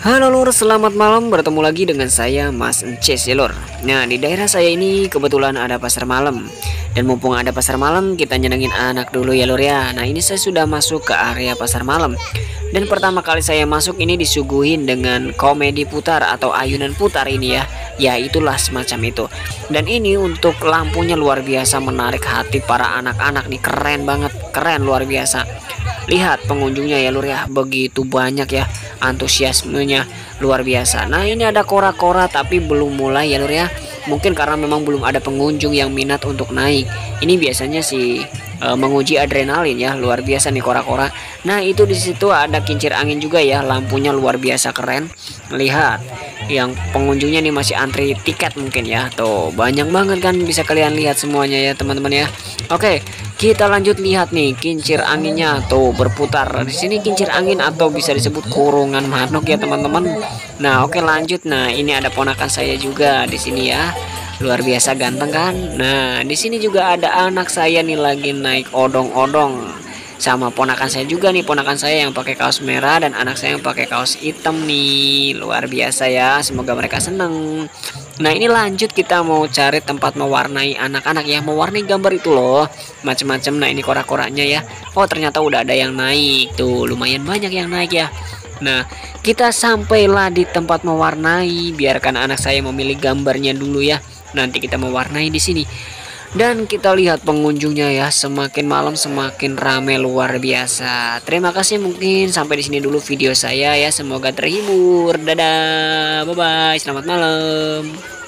Halo lur, selamat malam. Bertemu lagi dengan saya Mas Ences ya lur. Nah, di daerah saya ini kebetulan ada pasar malam. Dan mumpung ada pasar malam, kita nyenengin anak dulu ya lur ya. Nah, ini saya sudah masuk ke area pasar malam. Dan pertama kali saya masuk ini disuguhin dengan komedi putar atau ayunan putar ini ya. Ya, itulah semacam itu. Dan ini untuk lampunya luar biasa menarik hati para anak-anak nih. Keren banget, keren luar biasa. Lihat pengunjungnya ya lur ya, begitu banyak ya antusiasmenya luar biasa. Nah ini ada kora-kora tapi belum mulai ya lur ya. Mungkin karena memang belum ada pengunjung yang minat untuk naik. Ini biasanya sih e, menguji adrenalin ya luar biasa nih kora-kora. Nah itu di situ ada kincir angin juga ya lampunya luar biasa keren. Lihat yang pengunjungnya nih masih antri tiket mungkin ya. Tuh banyak banget kan bisa kalian lihat semuanya ya teman-teman ya. Oke kita lanjut lihat nih kincir anginnya tuh berputar. Di sini kincir angin atau bisa disebut kurungan manuk ya teman-teman. Nah oke lanjut. Nah ini ada ponakan saya juga di sini ya. Luar biasa ganteng kan? Nah di sini juga ada anak saya nih lagi naik odong-odong sama ponakan saya juga nih ponakan saya yang pakai kaos merah dan anak saya yang pakai kaos hitam nih. Luar biasa ya semoga mereka seneng. Nah ini lanjut kita mau cari tempat mewarnai anak-anak ya Mewarnai gambar itu loh. Macem-macem nah ini korak-koraknya ya. Oh ternyata udah ada yang naik. Tuh lumayan banyak yang naik ya. Nah kita sampailah di tempat mewarnai Biarkan anak saya memilih gambarnya dulu ya. Nanti kita mewarnai di sini dan kita lihat pengunjungnya ya, semakin malam semakin rame luar biasa. Terima kasih mungkin sampai di sini dulu video saya ya. Semoga terhibur. Dadah. Bye bye. Selamat malam.